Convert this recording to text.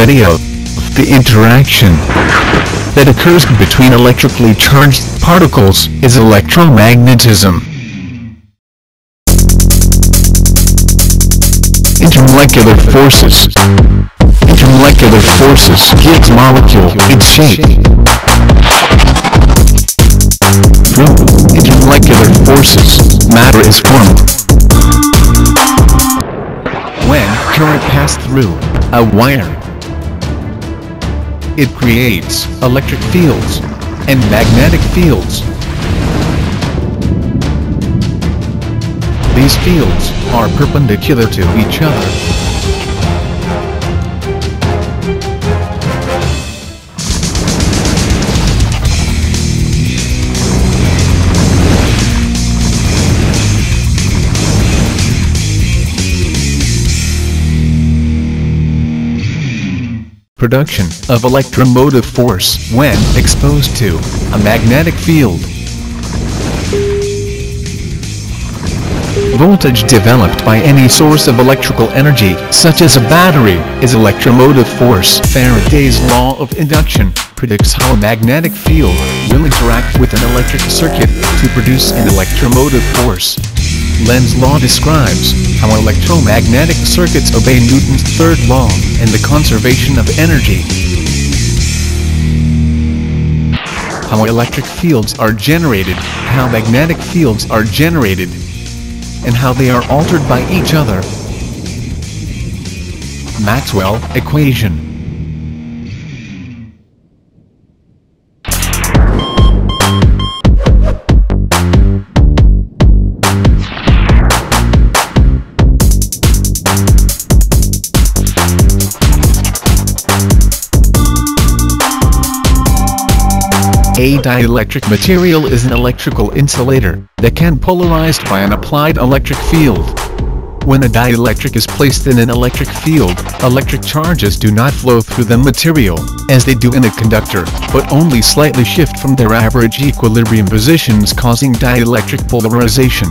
study of the interaction that occurs between electrically charged particles is electromagnetism. Intermolecular forces. Intermolecular forces gives molecule its shape. Through intermolecular forces, matter is formed. When current passed through a wire, it creates electric fields and magnetic fields. These fields are perpendicular to each other. Production of electromotive force when exposed to a magnetic field. Voltage developed by any source of electrical energy, such as a battery, is electromotive force. Faraday's law of induction predicts how a magnetic field will interact with an electric circuit to produce an electromotive force. Lenz's law describes how electromagnetic circuits obey Newton's third law and the conservation of energy. How electric fields are generated, how magnetic fields are generated, and how they are altered by each other. Maxwell equation. A dielectric material is an electrical insulator that can polarized by an applied electric field. When a dielectric is placed in an electric field, electric charges do not flow through the material, as they do in a conductor, but only slightly shift from their average equilibrium positions causing dielectric polarization.